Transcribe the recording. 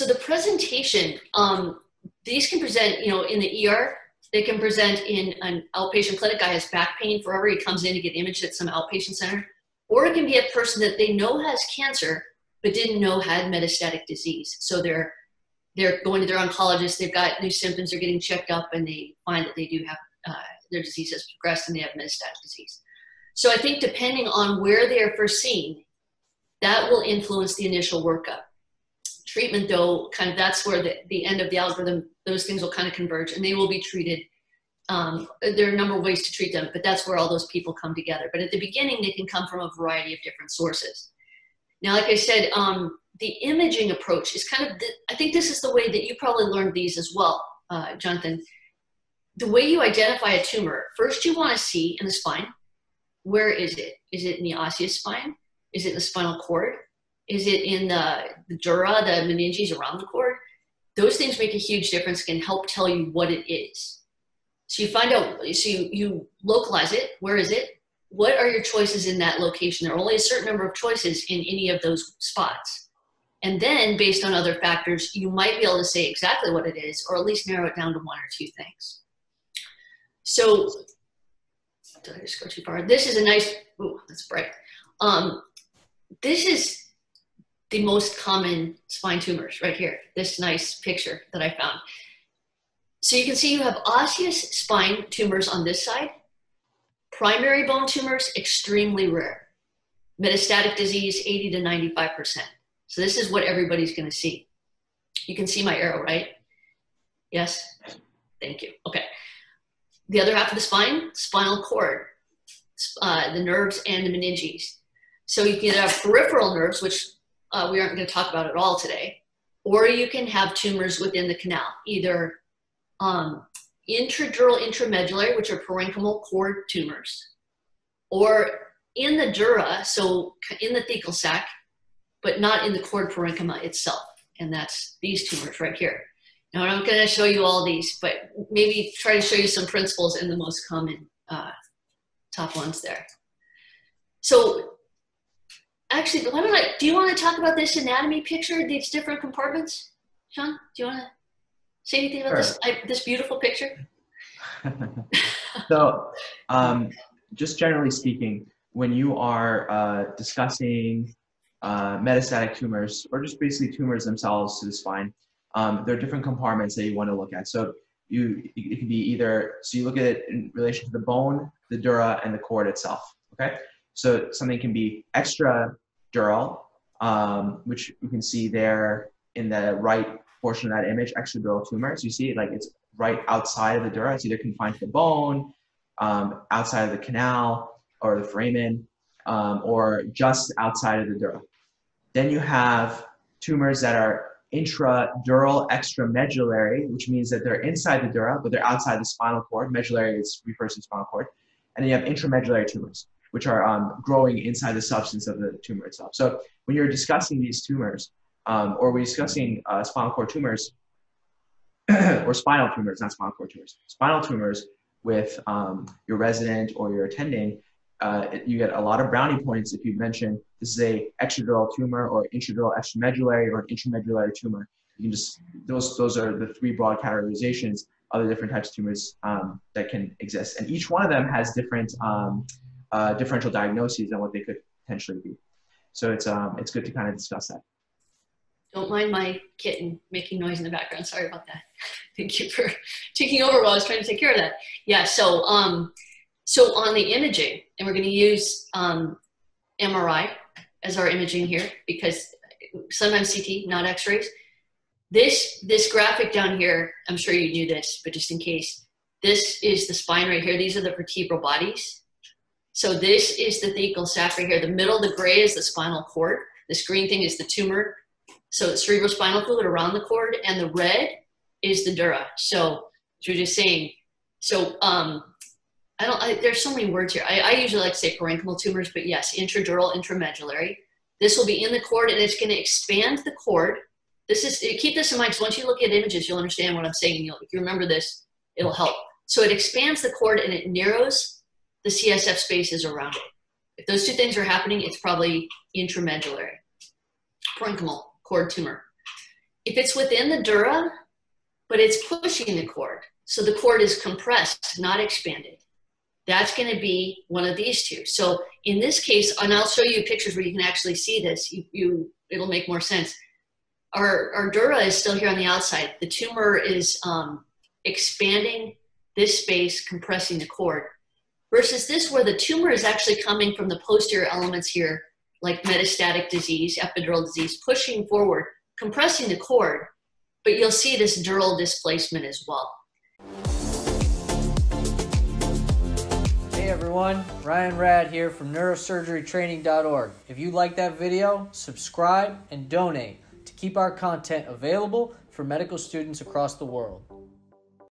So the presentation, um, these can present, you know, in the ER. They can present in an outpatient clinic. Guy has back pain forever. He comes in to get imaged at some outpatient center, or it can be a person that they know has cancer but didn't know had metastatic disease. So they're they're going to their oncologist. They've got new symptoms. They're getting checked up, and they find that they do have uh, their disease has progressed and they have metastatic disease. So I think depending on where they are first seen, that will influence the initial workup treatment though kind of that's where the, the end of the algorithm those things will kind of converge and they will be treated um, there are a number of ways to treat them but that's where all those people come together. But at the beginning they can come from a variety of different sources. Now like i said um, the imaging approach is kind of the, i think this is the way that you probably learned these as well uh, jonathan. The way you identify a tumor first you want to see in the spine where is it? Is it in the osseous spine? Is it in the spinal cord is it in the, the dura, the meninges around the cord? Those things make a huge difference, can help tell you what it is. So you find out, so you, you localize it. Where is it? What are your choices in that location? There are only a certain number of choices in any of those spots. And then, based on other factors, you might be able to say exactly what it is, or at least narrow it down to one or two things. So, did I just go too far? This is a nice, ooh, that's bright. Um, this is the most common spine tumors right here, this nice picture that I found. So you can see you have osseous spine tumors on this side, primary bone tumors, extremely rare. Metastatic disease, 80 to 95%. So this is what everybody's gonna see. You can see my arrow, right? Yes? Thank you, okay. The other half of the spine, spinal cord, uh, the nerves and the meninges. So you can have peripheral nerves, which uh, we aren't going to talk about it all today. Or you can have tumors within the canal, either um, intradural intramedullary, which are parenchymal cord tumors, or in the dura, so in the thecal sac, but not in the cord parenchyma itself. And that's these tumors right here. Now, I'm going to show you all these, but maybe try to show you some principles and the most common uh, top ones there. So actually, why don't I, do you want to talk about this anatomy picture, these different compartments? Sean, do you want to say anything about sure. this, I, this beautiful picture? so, um, just generally speaking, when you are uh, discussing uh, metastatic tumors or just basically tumors themselves to the spine, um, there are different compartments that you want to look at. So you it can be either so you look at it in relation to the bone, the dura, and the cord itself. Okay, so something can be extradural, um, which you can see there in the right portion of that image, extradural tumors. You see it like it's right outside of the dura. It's either confined to the bone, um, outside of the canal or the foramen, um, or just outside of the dura. Then you have tumors that are intradural extramedullary, which means that they're inside the dura, but they're outside the spinal cord. Medullary is refers to spinal cord. And then you have intramedullary tumors which are um, growing inside the substance of the tumor itself. So when you're discussing these tumors, um, or we're discussing uh, spinal cord tumors, or spinal tumors, not spinal cord tumors, spinal tumors with um, your resident or your attending, uh, you get a lot of brownie points if you mention this is a extradural tumor or intradural extramedullary or an intramedullary tumor. You can just those those are the three broad categorizations of the different types of tumors um, that can exist, and each one of them has different um, uh, differential diagnoses and what they could potentially be. So it's um, it's good to kind of discuss that. Don't mind my kitten making noise in the background. Sorry about that. Thank you for taking over while I was trying to take care of that. Yeah. So um, so on the imaging, and we're going to use um, MRI as our imaging here because sometimes CT, not X-rays. This this graphic down here, I'm sure you knew this, but just in case, this is the spine right here. These are the vertebral bodies so this is the thecal sac right here. The middle, the gray is the spinal cord. This green thing is the tumor. So it's cerebrospinal fluid around the cord, and the red is the dura. So we're just saying, so um, I don't, I, there's so many words here. I, I usually like to say parenchymal tumors, but yes, intradural, intramedullary. This will be in the cord, and it's going to expand the cord. This is, keep this in mind, because once you look at images, you'll understand what I'm saying. You'll, if you remember this, it'll help. So it expands the cord, and it narrows the CSF spaces around it. If those two things are happening, it's probably intramedullary, parenchymal cord tumor. if it's within the dura, but it's pushing the cord, so the cord is compressed, not expanded, that's going to be one of these two. So in this case, and I'll show you pictures where you can actually see this. You, you it'll make more sense. Our, our dura is still here on the outside. The tumor is um, expanding this space, compressing the cord, versus this where the tumor is actually coming from the posterior elements here, like metastatic disease, epidural disease, pushing forward, compressing the cord, but you'll see this dural displacement as well. Hey everyone, Ryan Rad here from neurosurgerytraining.org. If you like that video, subscribe and donate to keep our content available for medical students across the world.